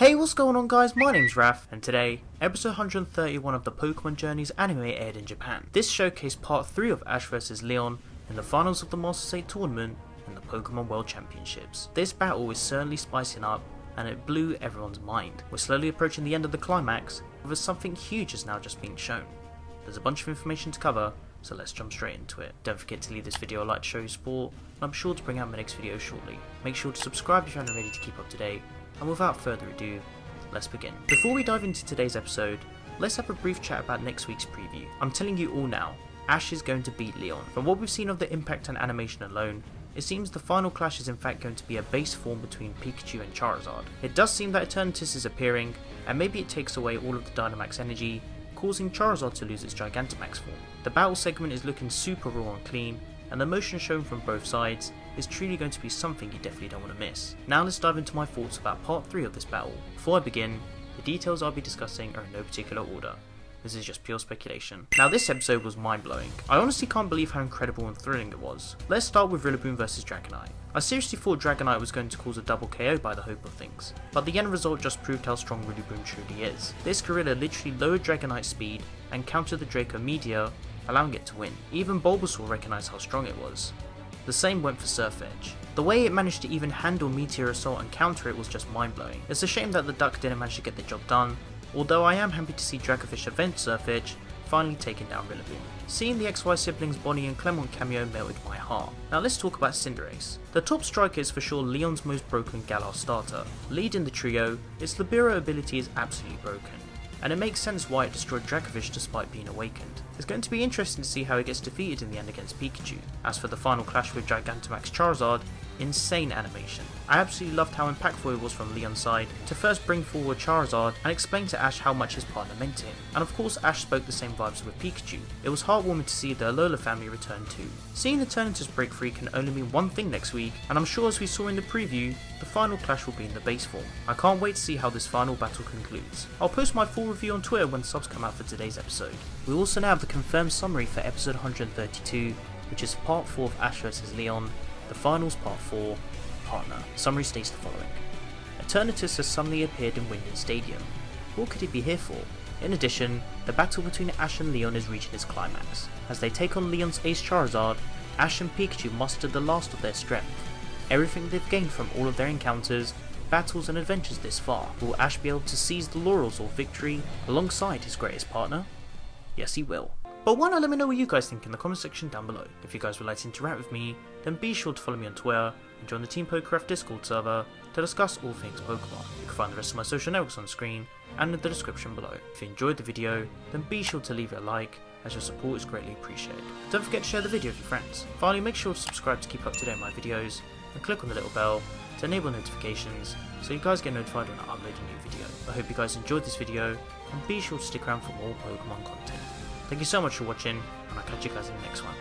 Hey, what's going on guys? My name's Raf, and today, episode 131 of the Pokemon Journeys anime aired in Japan. This showcased part 3 of Ash vs Leon in the finals of the Masters Eight tournament in the Pokemon World Championships. This battle is certainly spicing up, and it blew everyone's mind. We're slowly approaching the end of the climax, with something huge is now just being shown. There's a bunch of information to cover, so let's jump straight into it. Don't forget to leave this video a like to show your support, and I'm sure to bring out my next video shortly. Make sure to subscribe if you haven't already to keep up to date, and without further ado, let's begin. Before we dive into today's episode, let's have a brief chat about next week's preview. I'm telling you all now, Ash is going to beat Leon. From what we've seen of the impact and animation alone, it seems the final clash is in fact going to be a base form between Pikachu and Charizard. It does seem that Eternatus is appearing, and maybe it takes away all of the Dynamax energy, causing Charizard to lose its Gigantamax form. The battle segment is looking super raw and clean, and the motion shown from both sides is truly going to be something you definitely don't want to miss. Now let's dive into my thoughts about part 3 of this battle. Before I begin, the details I'll be discussing are in no particular order. This is just pure speculation. Now this episode was mind blowing. I honestly can't believe how incredible and thrilling it was. Let's start with Rillaboom vs Dragonite. I seriously thought Dragonite was going to cause a double KO by the hope of things, but the end result just proved how strong Rillaboom truly is. This gorilla literally lowered Dragonite's speed and countered the Draco Meteor, allowing it to win. Even Bulbasaur recognised how strong it was. The same went for Sirfetch'd. The way it managed to even handle Meteor Assault and counter it was just mind blowing. It's a shame that the Duck didn't manage to get the job done, although I am happy to see Dracovish Event Sirfetch'd finally taking down Rillaboom. Seeing the XY siblings Bonnie and Clemont cameo melted my heart. Now let's talk about Cinderace. The top striker is for sure Leon's most broken Galar starter. Leading the trio, its Libero ability is absolutely broken, and it makes sense why it destroyed Dracovish despite being awakened. It's going to be interesting to see how it gets defeated in the end against Pikachu. As for the final clash with Gigantamax Charizard, insane animation. I absolutely loved how impactful it was from Leon's side to first bring forward Charizard and explain to Ash how much his partner meant to him. And of course Ash spoke the same vibes with Pikachu. It was heartwarming to see the Alola family return too. Seeing the Eternatus break free can only mean one thing next week, and I'm sure as we saw in the preview, the final clash will be in the base form. I can't wait to see how this final battle concludes. I'll post my full review on Twitter when subs come out for today's episode. We also now have the confirmed summary for episode 132, which is part 4 of Ash vs Leon, the finals part 4, partner. Summary states the following. Eternatus has suddenly appeared in Wyndon Stadium. What could he be here for? In addition, the battle between Ash and Leon is reaching its climax. As they take on Leon's ace Charizard, Ash and Pikachu muster the last of their strength. Everything they've gained from all of their encounters, battles and adventures this far. Will Ash be able to seize the laurels of victory alongside his greatest partner? Yes he will. But why not let me know what you guys think in the comment section down below. If you guys would like to interact with me, then be sure to follow me on Twitter and join the Team PokéRaf Discord server to discuss all things Pokemon. You can find the rest of my social networks on screen and in the description below. If you enjoyed the video, then be sure to leave it a like, as your support is greatly appreciated. Don't forget to share the video with your friends. Finally, make sure to subscribe to keep up to date on my videos, and click on the little bell to enable notifications so you guys get notified when I upload a new video. I hope you guys enjoyed this video, and be sure to stick around for more Pokemon content. Thank you so much for watching, and I'll catch you guys in the next one.